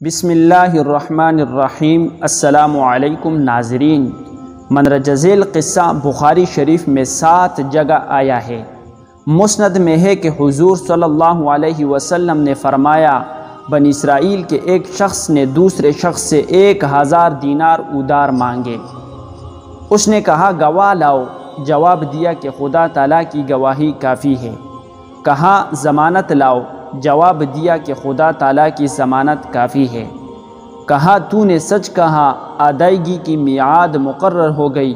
बिसमीम अल्लाम नाजरीन। मनरजैल क़स्सा बुखारी शरीफ में सात जगह आया है। मुस्ंद में है कि हुजूर सल्लल्लाहु अलैहि वसल्लम ने फरमाया, बन इसराइल के एक शख्स ने दूसरे शख्स से एक हज़ार दीनार उदार मांगे। उसने कहा, गवाह लाओ। जवाब दिया कि खुदा ताला की गवाही काफ़ी है। कहा, ज़मानत लाओ। जवाब दिया कि खुदा ताला की ज़मानत काफ़ी है। कहा, तूने सच कहा, अदायगी की मियाद मुकर्र हो गई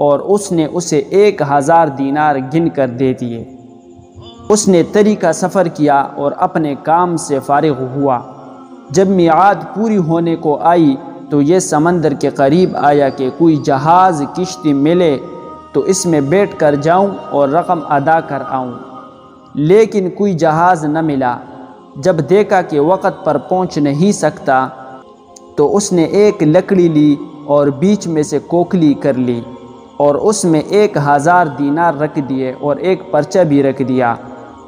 और उसने उसे एक हज़ार दीनार गिन कर दे दिए। उसने तरी का सफ़र किया और अपने काम से फारग हुआ। जब मियाद पूरी होने को आई तो ये समंदर के करीब आया कि कोई जहाज़ किश्ती मिले तो इसमें बैठ कर जाऊँ और रकम अदा कर आऊँ। लेकिन कोई जहाज़ न मिला। जब देखा कि वक़्त पर पहुँच नहीं सकता तो उसने एक लकड़ी ली और बीच में से कोकली कर ली और उसमें एक हज़ार दीनार रख दिए और एक पर्चा भी रख दिया।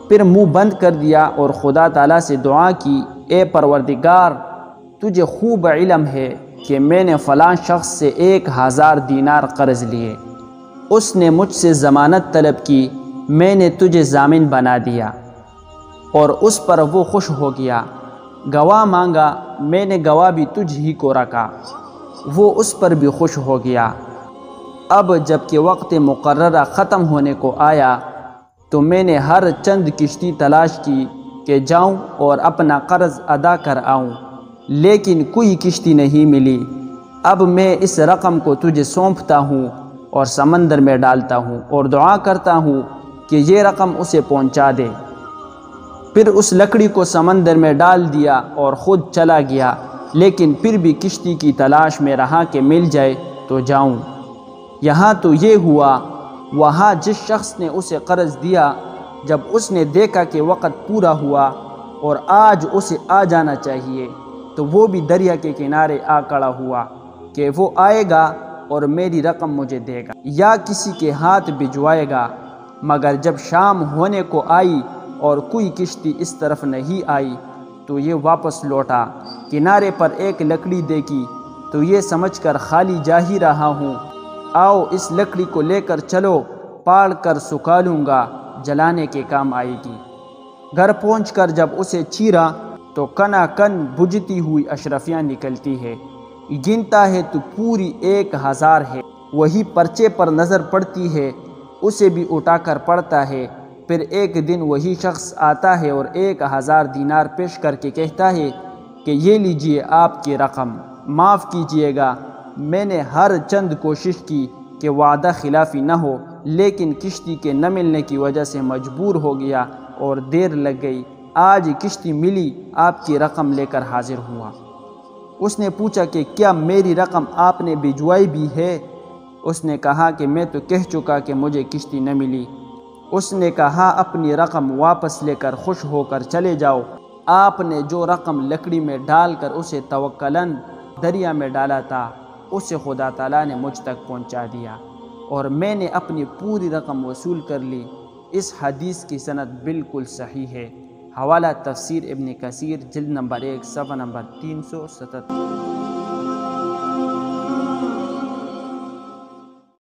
फिर मुँह बंद कर दिया और खुदा ताला से दुआ की, ए परवरदिगार, तुझे खूब इलम है कि मैंने फ़लाँ शख्स से एक हज़ार दीनार कर्ज़ लिए। उसने मुझसे ज़मानत तलब की मैंने तुझे जामिन बना दिया। और उस पर वो खुश हो गया। गवाह मांगा, मैंने गवाह भी तुझ ही को रखा। वो उस पर भी खुश हो गया। अब जबकि वक्त मुकर्रा ख़त्म होने को आया तो मैंने हर चंद किश्ती तलाश की कि जाऊँ और अपना कर्ज़ अदा कर आऊँ। लेकिन कोई किश्ती नहीं मिली। अब मैं इस रकम को तुझे सौंपता हूँ और समंदर में डालता हूँ और दुआ करता हूँ कि ये रकम उसे पहुँचा दे। फिर उस लकड़ी को समंदर में डाल दिया और ख़ुद चला गया, लेकिन फिर भी किश्ती की तलाश में रहा कि मिल जाए तो जाऊँ। यहाँ तो ये हुआ, वहाँ जिस शख्स ने उसे कर्ज़ दिया, जब उसने देखा कि वक़्त पूरा हुआ और आज उसे आ जाना चाहिए तो वो भी दरिया के किनारे आ खड़ा हुआ कि वो आएगा और मेरी रकम मुझे देगा, या किसी के हाथ भिजवाएगा। मगर जब शाम होने को आई और कोई किश्ती इस तरफ़ नहीं आई तो ये वापस लौटा। किनारे पर एक लकड़ी देखी तो ये समझकर खाली जा ही रहा हूँ। आओ, इस लकड़ी को लेकर चलो, पाड़ कर सुखा लूँगा, जलाने के काम आएगी। घर पहुँच जब उसे चीरा तो कना कन बुझती हुई अशरफियाँ निकलती है। गिनता है तो पूरी एक हज़ार है। वही पर्चे पर नज़र पड़ती है उसे भी उठाकर पढ़ता है। फिर एक दिन वही शख्स आता है और एक हज़ार दीनार पेश करके कहता है कि, ये लीजिए आपकी रकम, माफ़ कीजिएगा। मैंने हर चंद कोशिश की कि वादा खिलाफ़ी न हो, लेकिन किश्ती के न मिलने की वजह से मजबूर हो गया और देर लग गई। आज किश्ती मिली, आपकी रकम लेकर हाजिर हुआ। उसने पूछा कि, क्या मेरी रकम आपने भिजवाई भी है? उसने कहा कि मैं तो कह चुका कि मुझे किश्ती न मिली। उसने कहा, अपनी रकम वापस लेकर खुश होकर चले जाओ। आपने जो रकम लकड़ी में डालकर उसे तवक्लन दरिया में डाला था, उसे खुदा ताला ने मुझ तक पहुँचा दिया और मैंने अपनी पूरी रकम वसूल कर ली। इस हदीस की सनद बिल्कुल सही है। हवाला तफसीर इबन कसीर, जिल्द नंबर एक सफ़ा नंबर तीन सौ सतहत्तर।